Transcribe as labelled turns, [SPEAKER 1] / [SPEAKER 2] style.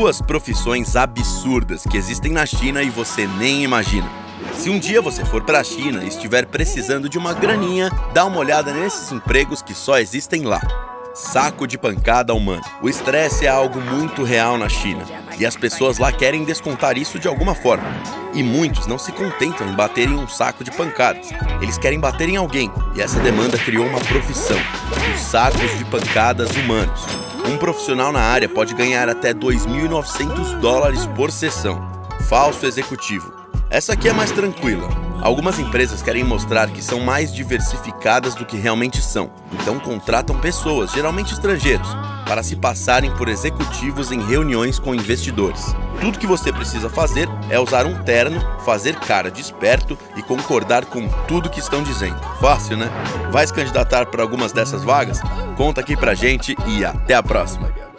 [SPEAKER 1] duas profissões absurdas que existem na China e você nem imagina. Se um dia você for para a China e estiver precisando de uma graninha, dá uma olhada nesses empregos que só existem lá. Saco de pancada humano. O estresse é algo muito real na China e as pessoas lá querem descontar isso de alguma forma. E muitos não se contentam em bater em um saco de pancadas, eles querem bater em alguém e essa demanda criou uma profissão: os sacos de pancadas humanos. Um profissional na área pode ganhar até 2.900 dólares por sessão. Falso executivo. Essa aqui é mais tranquila. Algumas empresas querem mostrar que são mais diversificadas do que realmente são, então contratam pessoas, geralmente estrangeiros, para se passarem por executivos em reuniões com investidores. Tudo que você precisa fazer é usar um terno, fazer cara de esperto e concordar com tudo que estão dizendo. Fácil, né? Vai se candidatar para algumas dessas vagas? Conta aqui pra gente e até a próxima!